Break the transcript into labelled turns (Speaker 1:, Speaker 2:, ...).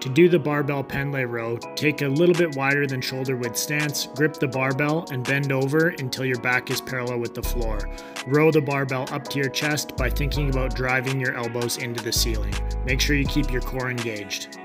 Speaker 1: To do the barbell pendlay row, take a little bit wider than shoulder width stance, grip the barbell, and bend over until your back is parallel with the floor. Row the barbell up to your chest by thinking about driving your elbows into the ceiling. Make sure you keep your core engaged.